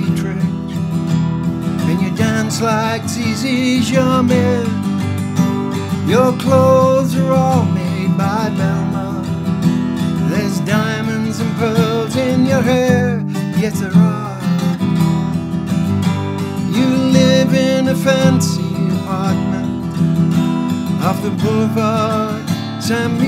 Dietrich. And you dance like Zizi Jamais. Your clothes are all made by Velma. There's diamonds and pearls in your hair. Yes, there are. You live in a fancy apartment off the boulevard Saint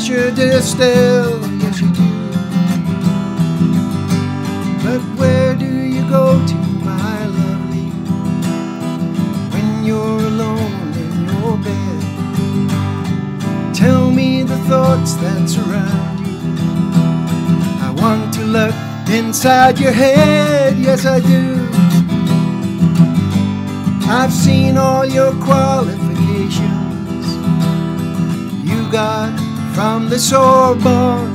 of Sacha Yes, you do. But where do you go to, my lovely, when you're alone in your bed? Tell me the thoughts that surround you. I want to look inside your head, yes, I do. I've seen all your qualifications the Sorbonne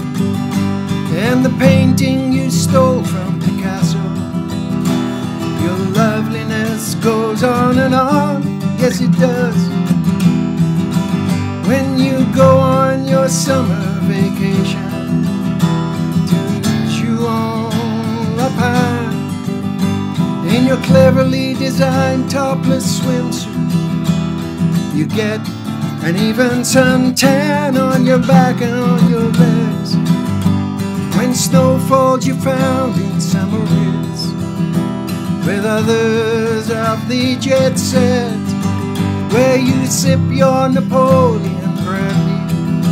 and the painting you stole from Picasso. Your loveliness goes on and on, yes, it does. When you go on your summer vacation to Juan-La-Pin in your cleverly designed topless swimsuit, you get an even suntan on your back and on your legs. When snow falls, you found in summer Ritz with others of the jet set, where you sip your Napoleon brandy,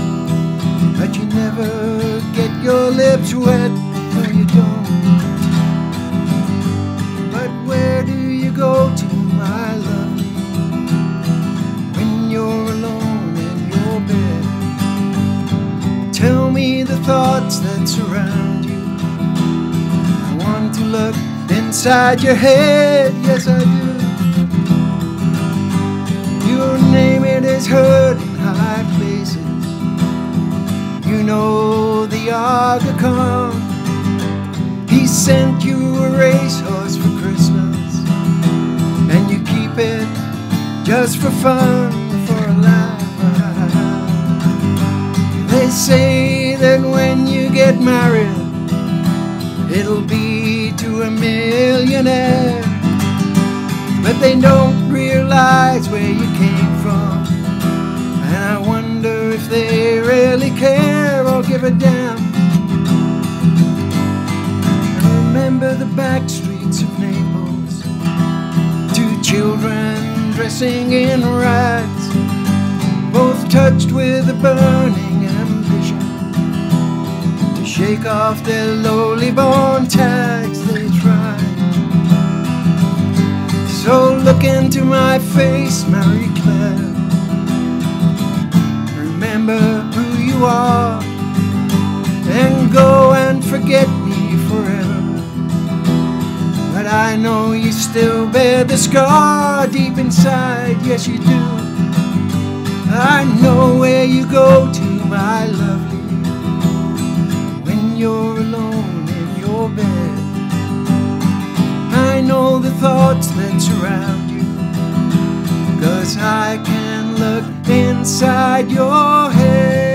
but you never get your lips wet. Inside your head, yes I do. Your name it is heard in high places. You know the Aga Khan. He sent you a racehorse for Christmas, and you keep it just for fun, for a laugh. They say that when you get married, it'll be a millionaire. But they don't realize where you came from. And I wonder if they really care or give a damn. I remember the back streets of Naples. Two children dressing in rags, both touched with a burning ambition to shake off their lowly born tags. Look into my face, Mary Claire. Remember who you are, and go and forget me forever. But I know you still bear the scar deep inside, yes you do. I know where you go to, thoughts that surround you, cause I can look inside your head.